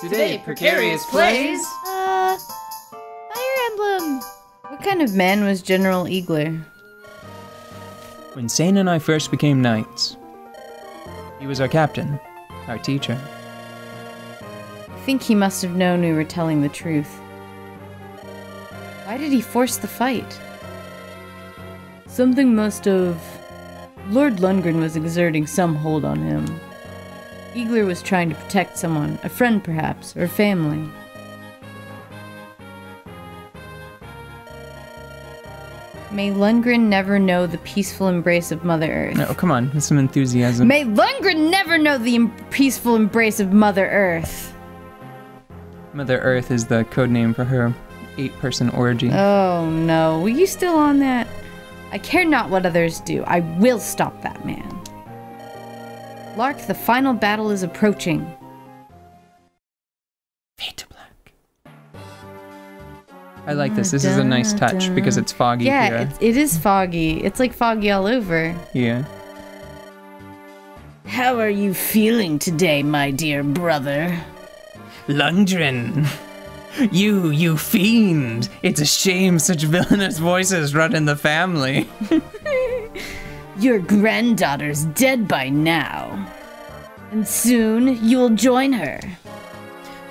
Today, Precarious plays. Uh, Fire Emblem. What kind of man was General Eagler? When Sain and I first became knights, he was our captain, our teacher. I think he must have known we were telling the truth. Why did he force the fight? Something must have. Lord Lundgren was exerting some hold on him. Eagler was trying to protect someone, a friend perhaps, or family. May Lundgren never know the peaceful embrace of Mother Earth. No, come on, with some enthusiasm. May Lundgren never know the em- peaceful embrace of Mother Earth. Mother Earth is the code name for her eight-person orgy. Oh no, were you still on that? I care not what others do. I will stop that man. Lark, the final battle is approaching. Fade to black. I like this. This is a nice touch because it's foggy Yeah, here. it's, it is foggy. It's like foggy all over. Yeah. How are you feeling today, my dear brother? Lundgren! You, you fiend! It's a shame such villainous voices run in the family. Your granddaughter's dead by now. And soon you'll join her.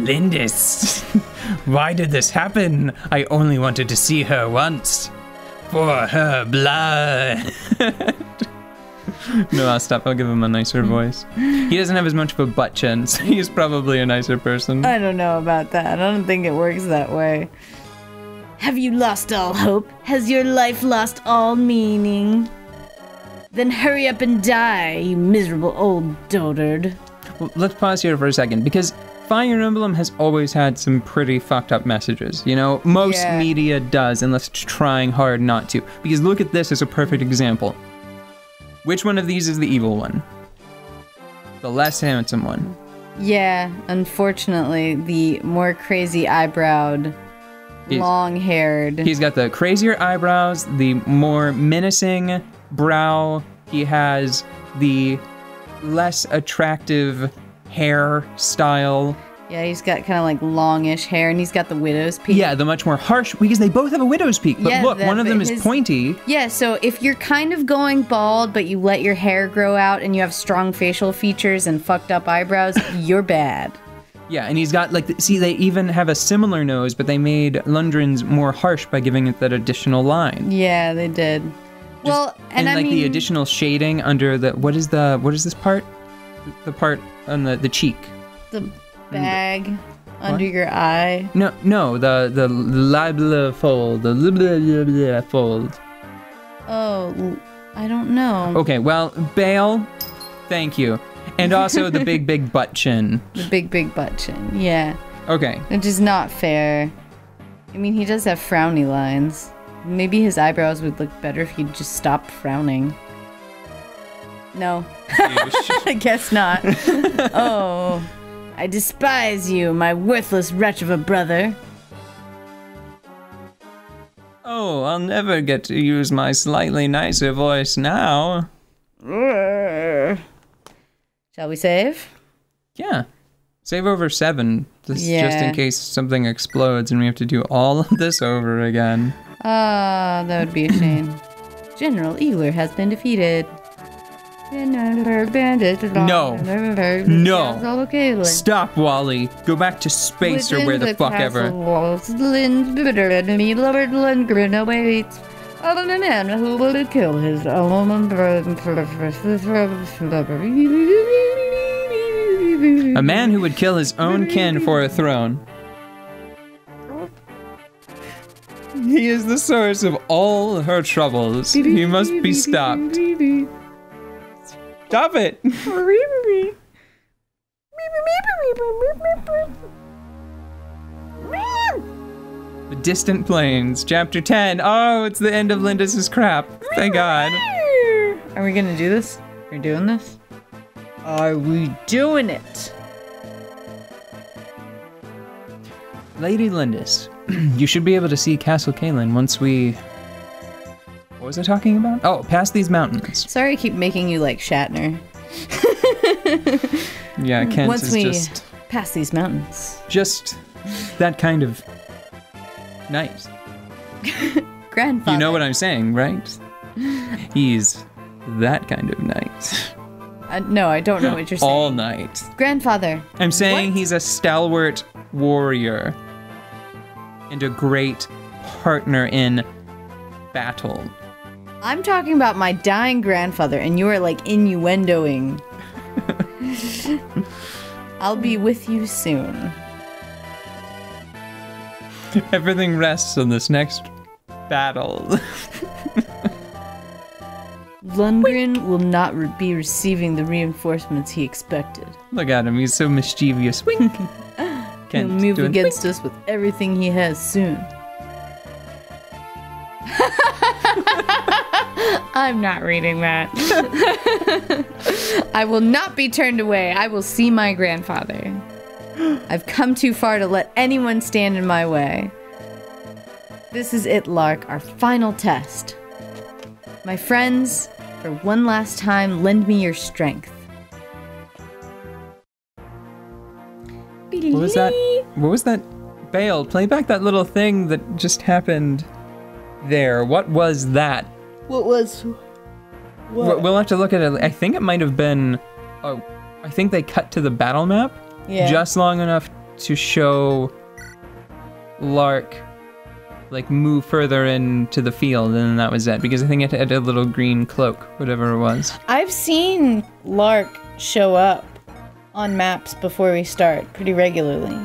Lindis! Why did this happen? I only wanted to see her once. For her blood. no, I'll stop. I'll give him a nicer voice. He doesn't have as much of a butt chin, so he's probably a nicer person. I don't know about that. I don't think it works that way. Have you lost all hope? Has your life lost all meaning? Then hurry up and die, you miserable old dotard. Well, let's pause here for a second because Fire Emblem has always had some pretty fucked up messages. You know, most Yeah. media does, unless it's trying hard not to. Because look at this as a perfect example. Which one of these is the evil one? The less handsome one. Yeah, unfortunately, the more crazy eyebrowed, long haired. He's got the crazier eyebrows, the more menacing brow. He has the less attractive hairstyle. Yeah, he's got kind of like longish hair and he's got the widow's peak. Yeah, the much more harsh because they both have a widow's peak. But Yeah, look, the- one of them is pointy. Yeah, so if you're kind of going bald, but you let your hair grow out and you have strong facial features and fucked up eyebrows, you're bad. Yeah, and he's got like see they even have a similar nose, but they made Lundgren's more harsh by giving it that additional line. Yeah, they did. Well, and, and like mean, the additional shading under the what is the what is this part? The part on the the cheek. the bag under your eye. No, no, the the labla fold, the labla fold. Oh, I don't know. Okay, well, bail. thank you, and also the big big butt chin. The big, big butt chin. Yeah, Okay, which is not fair. I mean, he does have frowny lines. Maybe his eyebrows would look better if he'd just stop frowning. No, I guess not. oh, I despise you, my worthless wretch of a brother. Oh, I'll never get to use my slightly nicer voice now. Shall we save? Yeah. Save over seven, just, just in case something explodes and we have to do all of this over again. Ah, that would be a shame. General Eagler has been defeated. No. No. No. Stop, Wally. Go back to space or where the, fuck ever. Walls, Lynn, bitter, me, Lord Lundgren awaits. Other than man who will kill his own A man who would kill his own kin for a throne. He is the source of all her troubles. He must be stopped. Stop it! The Distant Plains, Chapter 10. Oh, it's the end of Lindis's crap. Thank God. Are we gonna do this? Are we doing this? Are we doing it? Lady Lindis, you should be able to see Castle Caelin once we. What was I talking about? Oh, past these mountains. Sorry, I keep making you like Shatner. Yeah, Kent Once is we- just Past these mountains. Just that kind of knight. Grandfather. You know what I'm saying, right? He's that kind of knight. Uh, no, I don't know what you're saying. All night. Grandfather. I'm saying What? he's a stalwart warrior and a great partner in battle. I'm talking about my dying grandfather, and you are like innuendoing. I'll be with you soon. Everything rests on this next battle. Lundgren will not re- be receiving the reinforcements he expected. Look at him, he's so mischievous. Wink. He'll move doing against us with everything he has soon. I'm not reading that. I will not be turned away. I will see my grandfather. I've come too far to let anyone stand in my way. This is it, Lark, our final test. My friends, for one last time, lend me your strength. What was that? What was that? Baal, play back that little thing that just happened there. What was that? What was. We- We'll have to look at it. I think it might have been. Oh, I think they cut to the battle map Yeah. just long enough to show Lark like move further into the field, and then that was it. Because I think it had a little green cloak, whatever it was. I've seen Lark show up on maps before we start pretty regularly.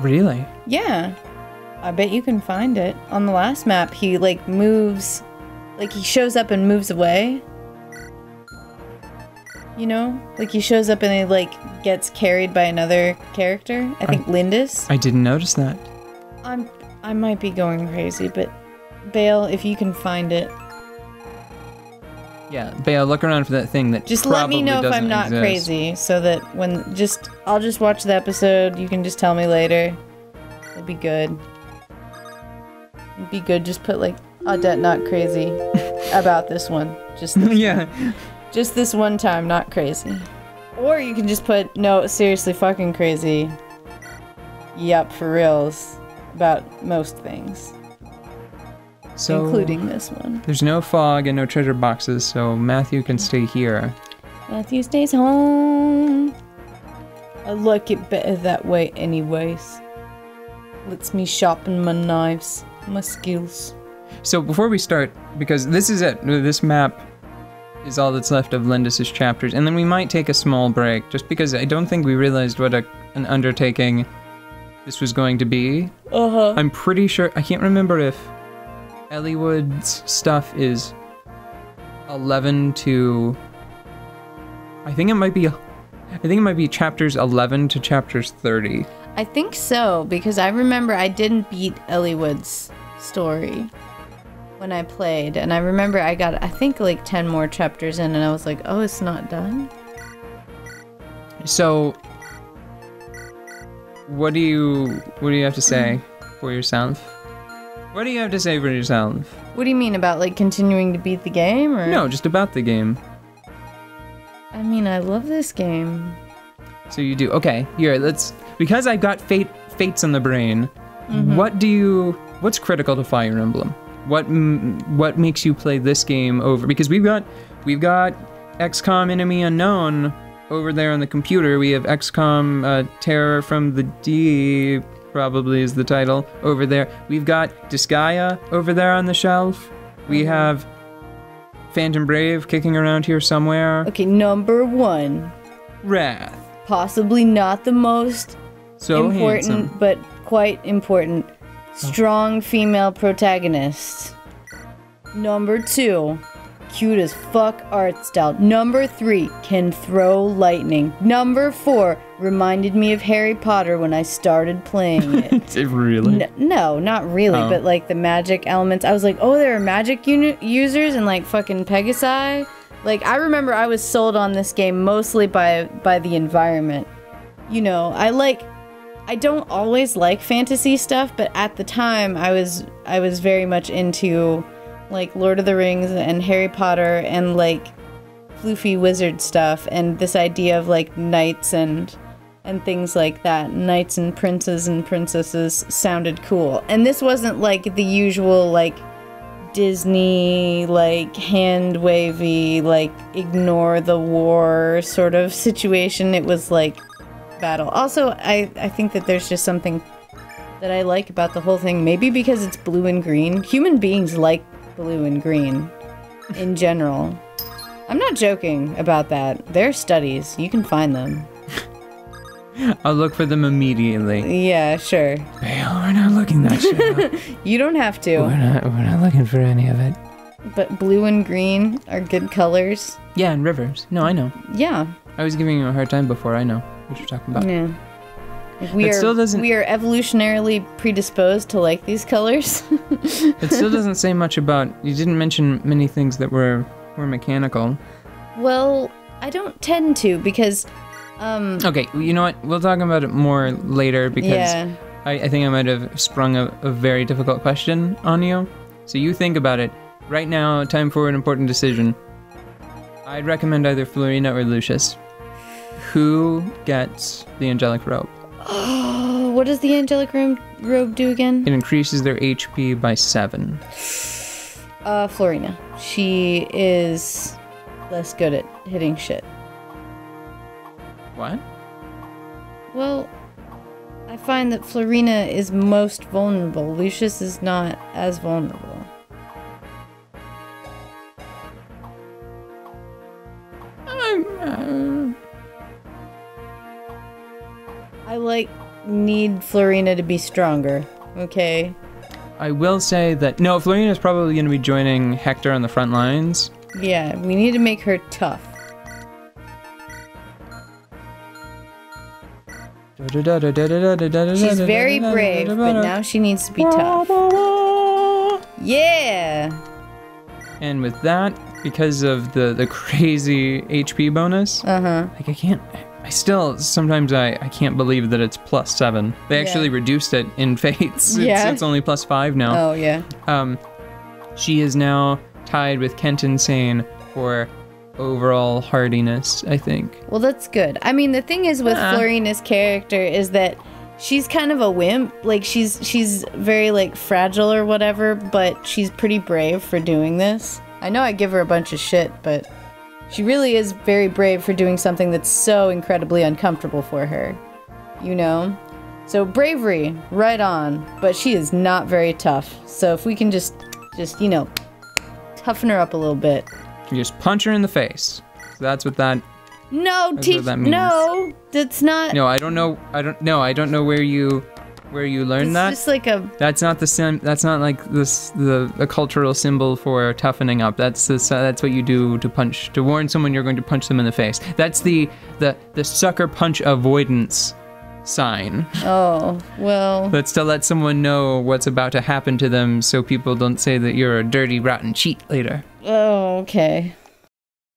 Really? Yeah. I bet you can find it. On the last map, he like moves like he shows up and moves away. You know? Like he shows up and he like gets carried by another character. I think Lindis. I didn't notice that. I'm I might be going crazy, but Baal, if you can find it, Yeah, Baal, look around for that thing that just let me know if I'm not exist. crazy so that when just I'll just watch the episode, you can just tell me later. It'd be good. It'd be good just put like Oddette not crazy about this one. Just this, yeah. just this one time, not crazy. Or you can just put no, seriously fucking crazy. Yep, for reals. About most things, So including this one. There's no fog and no treasure boxes, so Matthew can stay here. Matthew stays home. I like it better that way, anyways. Lets me sharpen my knives, my skills. So before we start, because this is it, this map is all that's left of Lindis's chapters, and then we might take a small break, just because I don't think we realized what a, an undertaking this was going to be. Uh huh. I'm pretty sure, I can't remember if Eliwood's stuff is 11 to. I think it might be. I think it might be chapters 11 to chapters 30. I think so because I remember I didn't beat Eliwood's story when I played, and I remember I got I think like ten more chapters in, and I was like, oh, it's not done. So, what do you what do you have to say for yourself? What do you have to say for yourself? What do you mean about like continuing to beat the game, or No, just about the game. I mean, I love this game. So you do okay. Here, let's because I've got fate fates on the brain. What do you? What's critical to Fire Emblem? What what makes you play this game over? Because we've got we've got XCOM Enemy Unknown over there on the computer. We have XCOM uh, Terror from the Deep, probably is the title over there. We've got Disgaea over there on the shelf. We have Phantom Brave kicking around here somewhere. Okay, number one, Wrath. possibly not the most So important, handsome. but quite important. Oh. Strong female protagonist. Number two, cute as fuck art style. Number three, can throw lightning. Number four, reminded me of Harry Potter when I started playing it. really? N- no, not really, Oh. but like the magic elements. I was like, oh, there are magic users and like fucking Pegasi. Like I remember I was sold on this game mostly by by the environment. You know, I like I don't always like fantasy stuff, but at the time I was I was very much into like Lord of the Rings and Harry Potter and like floofy wizard stuff and this idea of like knights and and things like that. Knights and princes and princesses sounded cool. And this wasn't like the usual like Disney like hand wavy like ignore the war sort of situation. It was like battle. Also, I I think that there's just something that I like about the whole thing. Maybe because it's blue and green. Human beings like blue and green in general. I'm not joking about that. There are studies. You can find them. I'll look for them immediately. Yeah, sure. Baal, we're not looking that shit. You don't have to. we're not. We're not looking for any of it. But blue and green are good colors. Yeah, and rivers. No, I know. Yeah. I was giving you a hard time before. I know what you're talking about. Yeah. We It are still doesn't- we are evolutionarily predisposed to like these colors. It still doesn't say much about. You didn't mention many things that were were mechanical. well, I don't tend to because um Okay, you know what? We'll talk about it more later because yeah. I, I think I might have sprung a, a very difficult question on you. So you think about it. Right now, time for an important decision. I'd recommend either Florina or Lucius. Who gets the angelic robe? Oh, what does the angelic robe, robe do again? It increases their HP by seven. Uh, Florina. She is less good at hitting shit. What? Well, I find that Florina is most vulnerable. Lucius is not as vulnerable. I like need Florina to be stronger. Okay. I will say that no, Florina is probably going to be joining Hector on the front lines. Yeah, we need to make her tough. She's very brave, but now she needs to be tough. Yeah. And with that, because of the the crazy HP bonus, Uh huh. like I can't. I still sometimes I, I can't believe that it's plus seven. They Yeah. actually reduced it in Fates. It's, Yeah. it's only plus five now. Oh yeah. Um, she is now tied with Kent and Sain for overall hardiness. I think. Well, that's good. I mean, the thing is with Ah. Florina's character is that she's kind of a wimp. Like she's she's very like fragile or whatever, but she's pretty brave for doing this. I know I give her a bunch of shit, but she really is very brave for doing something that's so incredibly uncomfortable for her. You know? So bravery, right on, but she is not very tough. So if we can just just, you know, toughen her up a little bit. You just punch her in the face. That's what that. No, teach that no, that's not No, I don't know. I don't. No, I don't know where you, where you learned It's that. just like a That's not the sim. That's not like this the a cultural symbol for toughening up. That's the that's what you do to punch to warn someone you're going to punch them in the face. That's the the the sucker punch avoidance sign. oh well. That's to let someone know what's about to happen to them, so people don't say that you're a dirty, rotten cheat later. Oh okay.